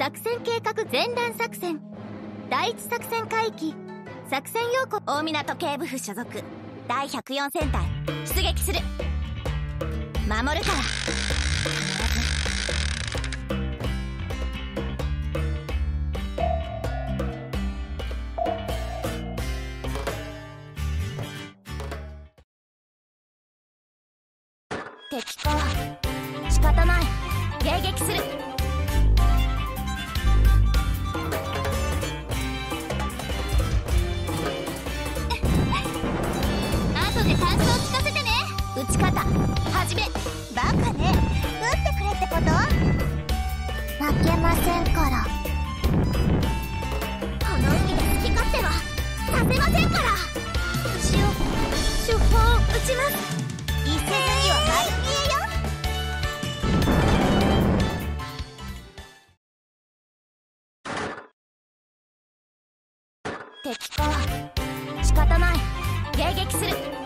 作戦計画前段作戦。第一作戦海域作戦要項。大港警部府所属。第104戦隊。出撃する。守るから。敵か。仕方ない。迎撃する。撃ち方始めバカね。撃ってくれってこと？負けませんから。この海で好き勝手はさせませんから。後ろ出砲撃ちます。一斉には丸見えよ。敵か。仕方ない。迎撃する。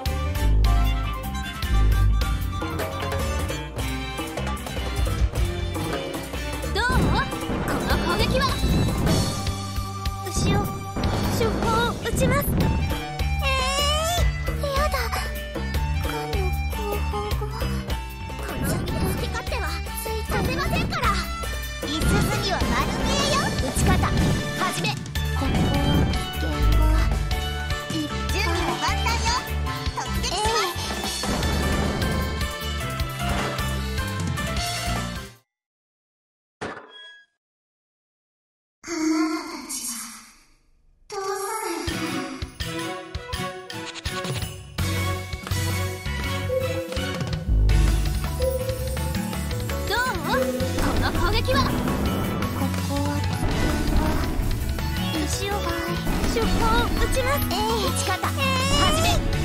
の攻撃は。ここは。危険が。後ろが出砲撃ちます。撃ち方。始め。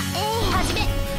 ぱい撃ち方始め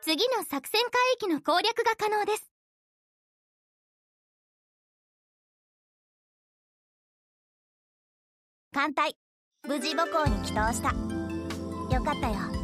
次の作戦海域の攻略が可能です。艦隊無事母校に帰投した。よかったよ。